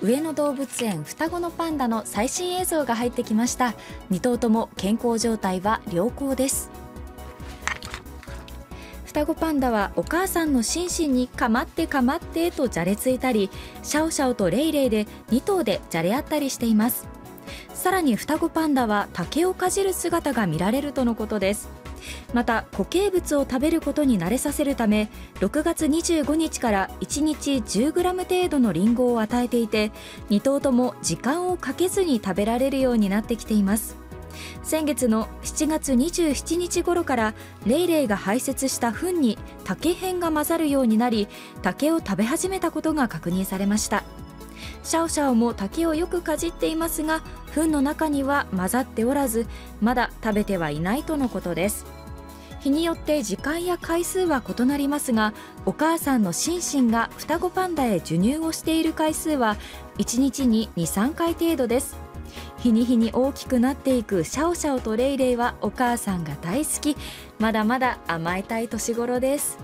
上野動物園双子のパンダの最新映像が入ってきました。2頭とも健康状態は良好です。双子パンダはお母さんのシンシンにかまってかまってとじゃれついたりシャオシャオとレイレイで2頭でじゃれ合ったりしています。さらに双子パンダは竹をかじる姿が見られるとのことです。また固形物を食べることに慣れさせるため6月25日から1日 10g 程度のリンゴを与えていて2頭とも時間をかけずに食べられるようになってきています。先月の7月27日頃からレイレイが排泄した糞に竹片が混ざるようになり竹を食べ始めたことが確認されました。シャオシャオも竹をよくかじっていますが糞の中には混ざっておらずまだ食べてはいないとのことです。日によって時間や回数は異なりますがお母さんのシンシンが双子パンダへ授乳をしている回数は1日に23回程度です。日に日に大きくなっていくシャオシャオとレイレイはお母さんが大好き。まだまだ甘えたい年頃です。